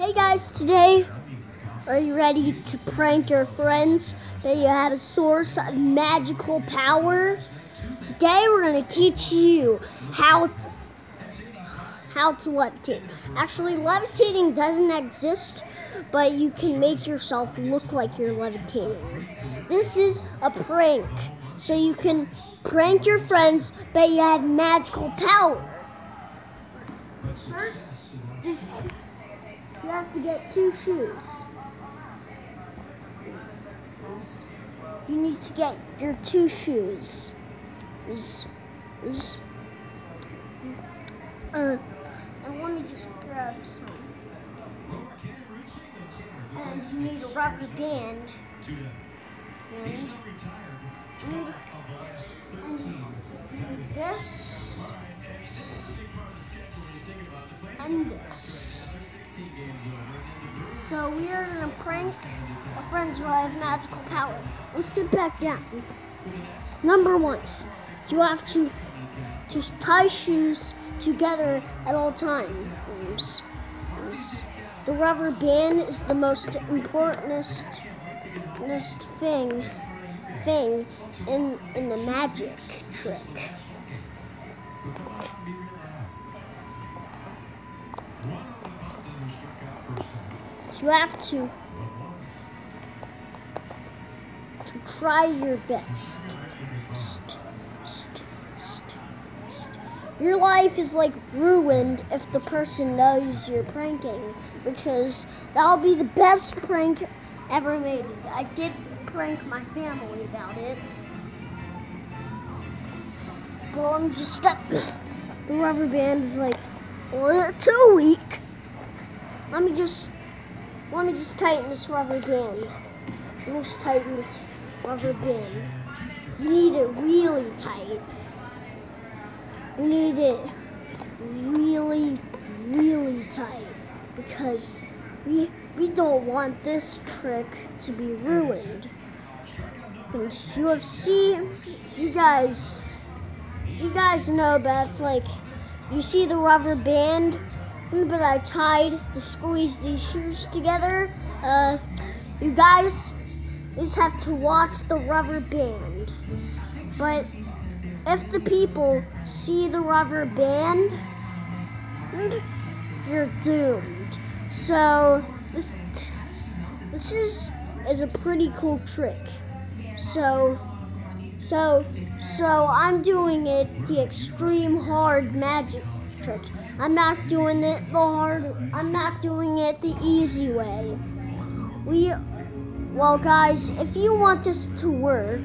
Hey guys, today are you ready to prank your friends that you have a source of magical power? Today we're going to teach you how how to levitate. Actually, levitating doesn't exist, but you can make yourself look like you're levitating. This is a prank, so you can prank your friends that you have magical power. First, this you have to get two shoes. You need to get your two shoes. Is uh, and let me just grab some. And you need a rubber band. And, and, and this and this. So we are gonna prank our friends who have magical power. Let's sit back down. Number one, you have to to tie shoes together at all times. The rubber band is the most importantest thing thing in in the magic trick. You have to to try your best. Your life is like ruined if the person knows you're pranking because that'll be the best prank ever made. I did prank my family about it. But I'm just stuck. The rubber band is like well, too weak. Let me just let me just tighten this rubber band. Let me just tighten this rubber band. You need it really tight. You need it really, really tight because we we don't want this trick to be ruined. And UFC, you guys, you guys know it's like you see the rubber band, but I tied to squeeze these shoes together. Uh, you guys just have to watch the rubber band, but if the people see the rubber band, you're doomed. So this this is is a pretty cool trick. So so so I'm doing it the extreme hard magic trick. I'm not doing it the hard I'm not doing it the easy way. We well guys, if you want this to work,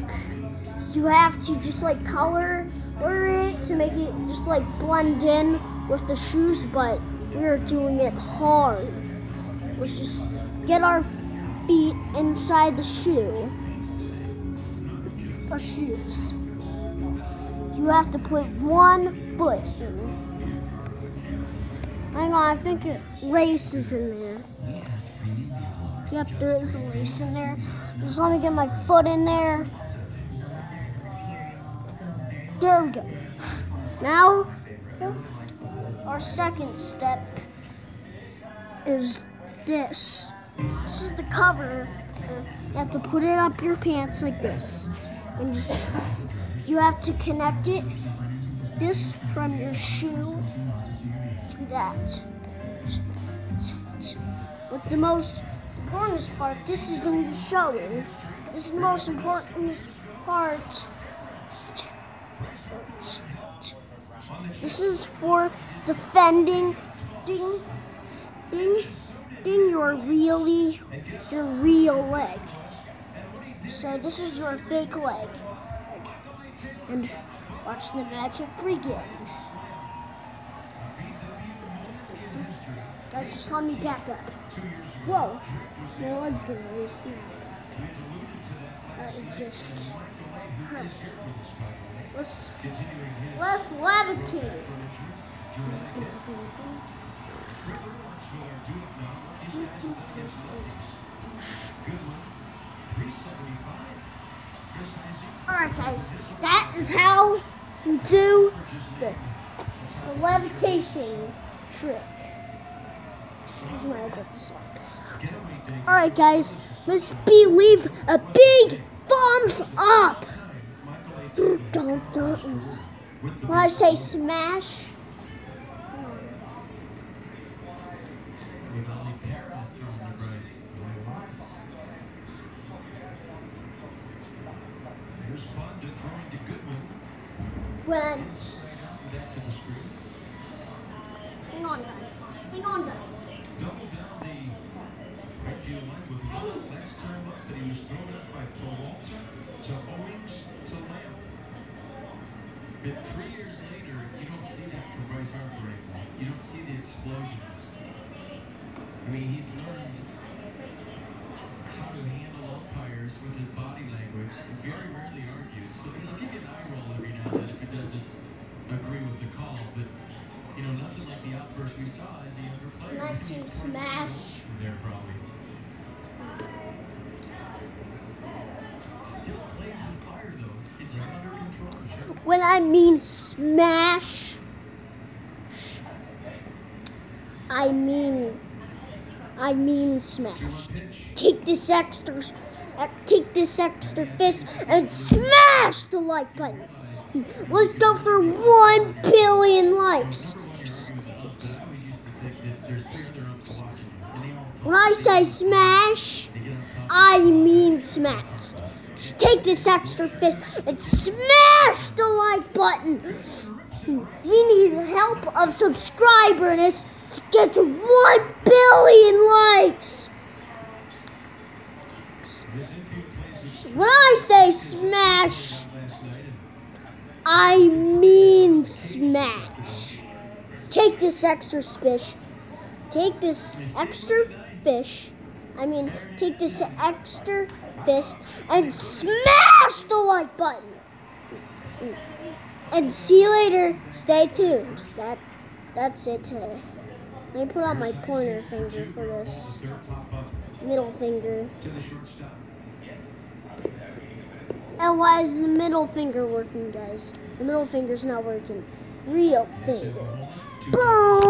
you have to just like color it to make it just like blend in with the shoes, but we're doing it hard. Let's just get our feet inside the shoe. The shoes. You have to put one foot in. Hang on, I think it lace is in there. Yep, there is a lace in there. Just let me get my foot in there. There we go. Now, our second step is this. This is the cover. You have to put it up your pants like this. And just, you have to connect it, this from your shoe that. But the most important part, this is going to be showing. This is the most important part This is for defending ding, ding, ding your really your real leg. So this is your fake leg. And watch the magic begin. Let me back up. Whoa, my leg's gonna now. That is just. Huh. Let's let's levitate. Alright guys, that is how you do the, the levitation trick. Alright, guys, let's be leave a big thumbs up. Don't, don't. When I say smash. Hang on, guys. Hang on, guys. But three years later, you don't see that from Bryce Harper right now. You don't see the explosion. I mean, he's learned how to handle umpires with his body language. He very rarely argues. So he'll give you an eye roll every now and then if he doesn't agree with the call. But, you know, nothing like the outburst we saw as the younger players. When I say smash, There probably. When I mean smash, I mean, I mean smash. Two on pitch. Take this extra, uh, take this extra fist and smash the like button. Let's go for one billion likes. When I say smash. I mean smash. Take this extra fist and smash the like button. We need the help of subscribers to get to 1 billion likes. When I say smash, I mean smash. Take this extra fish. Take this extra fish. I mean, take this extra fist and smash the like button. And see you later. Stay tuned. That that's it today. Let me put out my pointer finger for this. Middle finger. And why is the middle finger working, guys? The middle finger's not working. Real finger. Boom!